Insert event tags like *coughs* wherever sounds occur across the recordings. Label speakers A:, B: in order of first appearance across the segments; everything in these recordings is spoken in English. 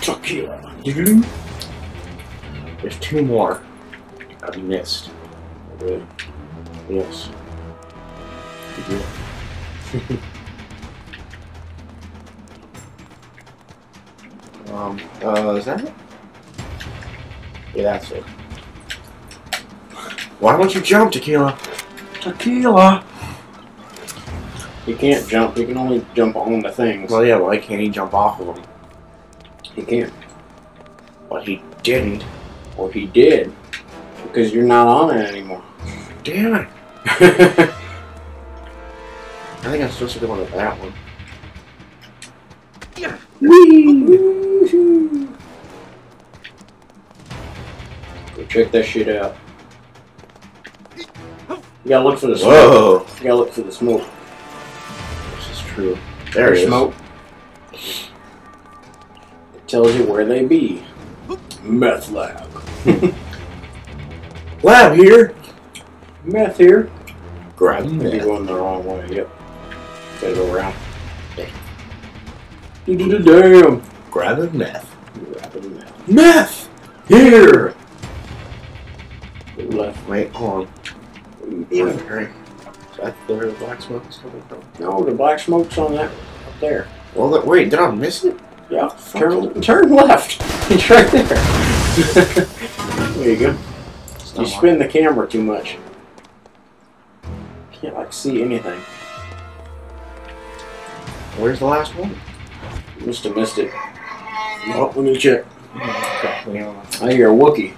A: Tequila.
B: There's two more. I missed.
A: Good.
B: Yes. *laughs* Um, uh, is that it? Yeah, that's it. Why won't you jump, Tequila? Tequila!
A: He can't jump. He can only jump on the things.
B: Well, yeah, why can't he jump off of them?
A: he can't.
B: But he didn't.
A: Or he did. Because you're not on it anymore.
B: Damn it! *laughs* I think I'm supposed to go on that one.
A: Go check that shit out. You gotta look for the smoke.
B: Whoa!
A: You gotta look for the smoke.
B: True. There
A: There's smoke. It tells you where they be. Meth lab. *laughs*
B: Lab here!
A: Meth here.
B: Grab
A: meth.
B: You're
A: going the wrong way. Yep. Gotta go around. Damn.
B: Grab a meth.
A: Rapid meth.
B: Meth! Here!
A: Left.
B: Wait, hold on. Even where the black smoke is coming from?
A: No, the black smoke's on that up there.
B: Well, wait, did I miss it?
A: Yeah. Turn, turn left. *laughs* It's right there. *laughs* there you go.
B: It's
A: You spin the camera too much. Can't like see anything.
B: Where's the last one?
A: Must have missed it. Oh, let me check.
B: Mm, on.
A: I hear a Wookie.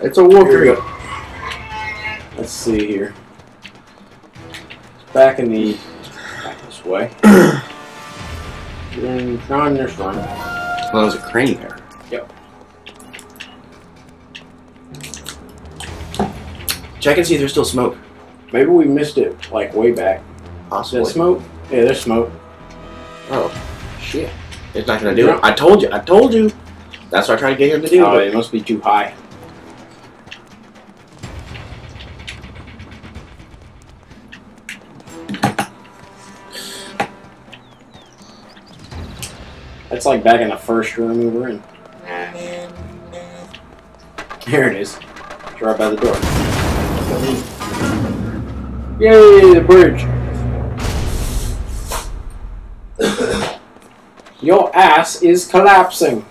B: It's a
A: Here we
B: Wookiee.
A: go. Let's see here. Back in the back this way. *clears throat* Then on this one.
B: Well, there's a crane there.
A: Yep.
B: Check and see if there's still smoke.
A: Maybe we missed it like way back. Is
B: Possibly.
A: that smoke? Yeah, there's smoke.
B: Oh, shit. It's not gonna do it. I told you. I told you. That's what I tried to get him to do.
A: Oh, it must be too high. That's like back in the first room we were in. Here it is. It's right by the door. Yay, the bridge. *coughs* Your ass is collapsing.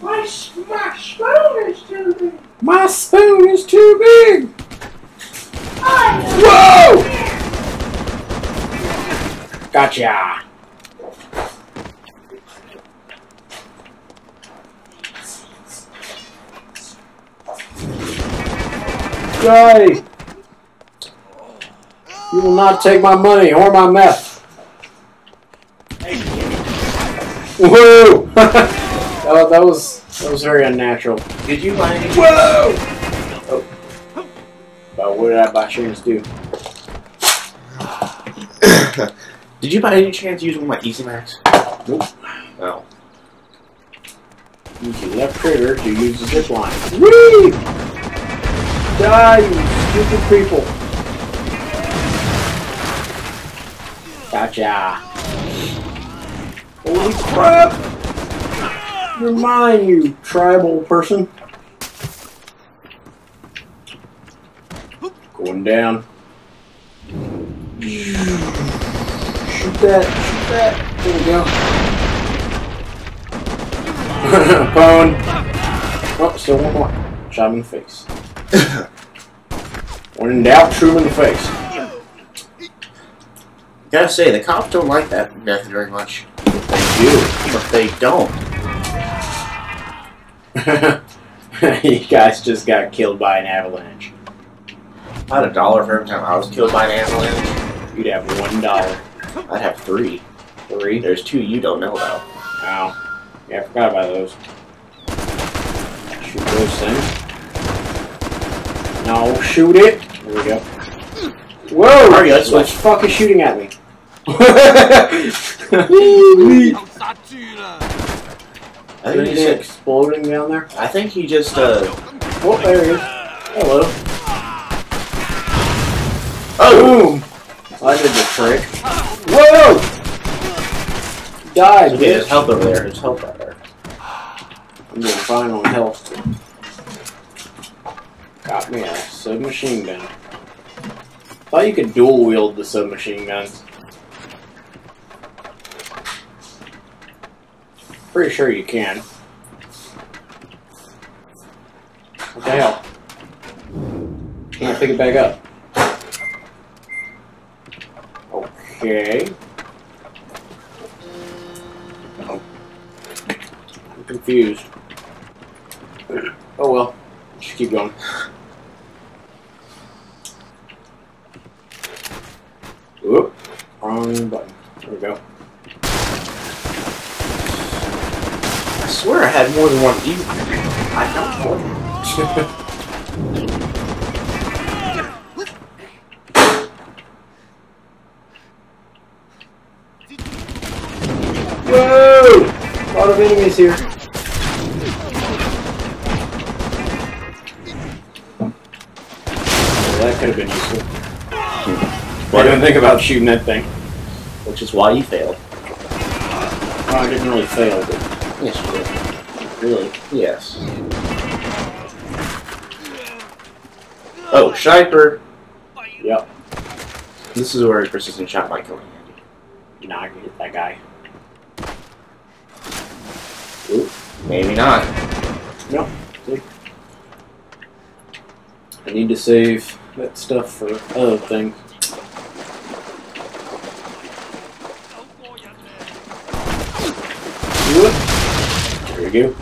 C: My, my spoon is too big.
A: My spoon is too big.
C: I
A: Whoa! Gotcha. Die! You will not take my money or my meth. Whoa! *laughs* oh, that was that was very unnatural.
B: Did you buy any?
A: Whoa! Oh. But what did I by chance do? *laughs*
B: Did you by any chance use one of my Easy Macs?
A: Nope.
B: Oh.
A: Use your left trigger to use the zip line. Whee! Die, you stupid people. Gotcha. Holy crap! You're mine, you tribal person. Going down. Shoot that, that. There we go. *laughs* Pwn. Oh, still one more. Shot him in the face. *laughs* when in doubt, shoot him in the face.
B: Gotta say, the cops don't like that method very much. They do, but they don't. *laughs*
A: you guys just got killed by an avalanche.
B: I had a dollar for every time I was killed by an avalanche.
A: You'd have one dollar. *laughs*
B: I'd have three.
A: Three.
B: There's two you don't know about.
A: Ow. Yeah, I forgot about those. Shoot those things. No, shoot it. There we go. Whoa!
B: Let's
A: What the fuck is shooting at me?
B: I think he
A: Anything
B: just.
A: exploding down there?
B: I think he just. Uh.
A: Oh, there he is. Hello.
B: Oh!
A: Boom! I did the trick. Whoa! Die,
B: Okay, there's health over there. There's health over there.
A: I'm doing fine on health. Got me a submachine gun. Thought you could dual wield the submachine guns. Pretty sure you can. What the hell? Can't pick it back up. Okay. Oh. I'm confused. Oh well. Just keep going. Whoop. Wrong button. There we go.
B: I swear I had more than one E. I found *laughs* one.
A: Whoa! A lot of enemies here. Well, that could have been useful. Hmm. I didn't think about shooting that thing.
B: Which is why you failed.
A: Uh, oh, I didn't really fail, but
B: Yes, you did.
A: really.
B: Yes. Oh, Sniper.
A: Yep.
B: This is where persistent shot might come in handy.
A: Nah, I can hit that guy.
B: Maybe not. No.
A: I need to save that stuff for other things. There we go.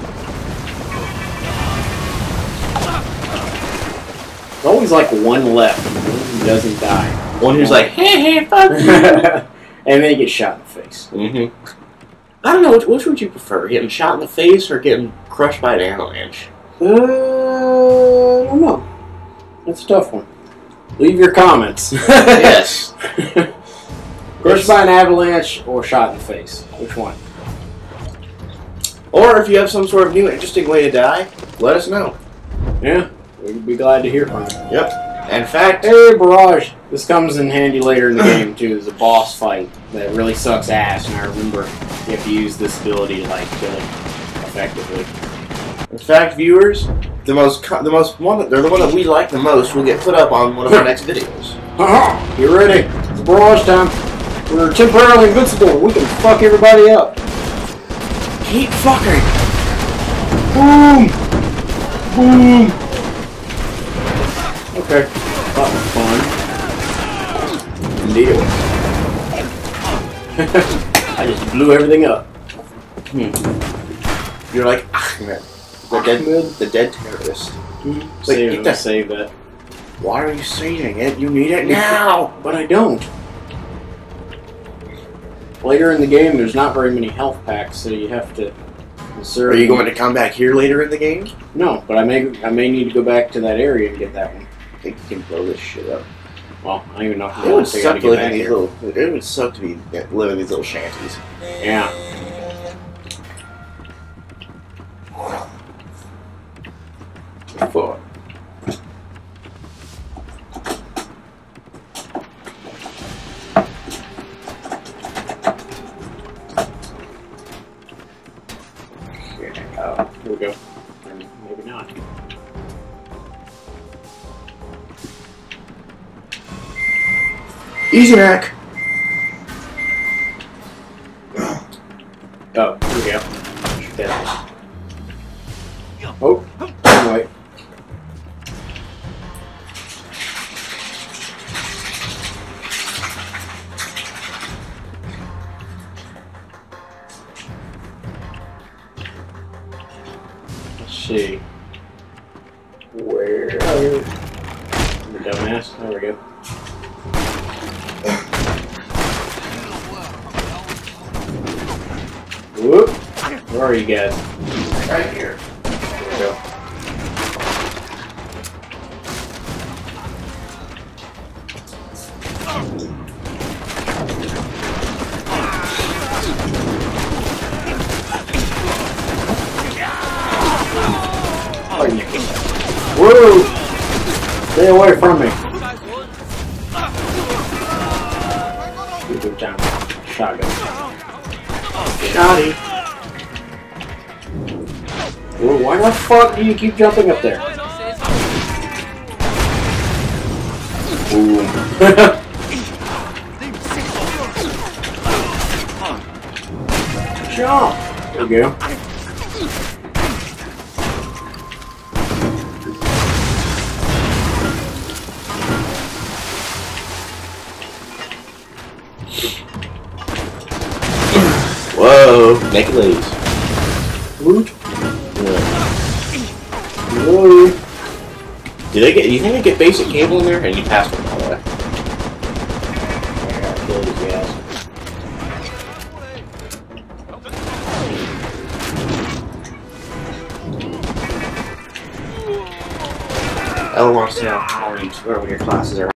A: There's always like one left who doesn't die.
B: One who's like, hey, hey, fuck you. *laughs*
A: and they get shot in the face.
B: mm-hmm. I don't know, which, which would you prefer? Getting shot in the face or getting crushed by an avalanche?
A: Uh, I don't know. That's a tough one. Leave your comments. *laughs*
B: yes.
A: Crushed by an avalanche or shot in the face? Which one?
B: Or if you have some sort of new interesting way to die, let us know.
A: Yeah, we'd be glad to hear from you. Yep.
B: In fact,
A: Hey, Barrage! This comes in handy later in the *clears throat* game, too. There's a boss fight that really sucks ass, and I remember you have to use this ability to, like, kill it effectively.
B: in fact, viewers, the most the most one that, they're the one that we like the most will get put up on one of our next videos. Uh-huh.
A: Haha! Get ready! It's Barrage time! We're temporarily invincible! We can fuck everybody up!
B: Keep fucking.
A: Boom! Boom! Okay. That was fun. Deal. *laughs* I just blew everything up. Hmm.
B: You're like Achmed, the dead man, the dead terrorist. Hmm.
A: Save,
B: get that-
A: save that.
B: Why are you saving it? You need it now.
A: But I don't. Later in the game, there's not very many health packs, so you have to.
B: Are you going to come back here later in the game?
A: No, but I may I may need to go back to that area and get that one.
B: I think you can blow this shit up.
A: Well, I don't even know
B: It would suck
A: gotta
B: live in these
A: here.
B: little. It would suck to be live in these little shanties.
A: Yeah.
B: Fuck. Easy Mac.
A: Oh, here we go. Shoot that. Oh, wrong way. Let's see. Where are you guys?
B: Right here.
A: There we go. Whoa! Stay away from me. Good. Shotgun. Shoddy. Well, why the fuck do you keep jumping up there? *laughs* Jump! There we go.
B: Whoa, naked ladies.
A: Woot.
B: Do they get? You think they get basic cable in there? And you passed them by the way. Ella wants to know how many, where your classes are.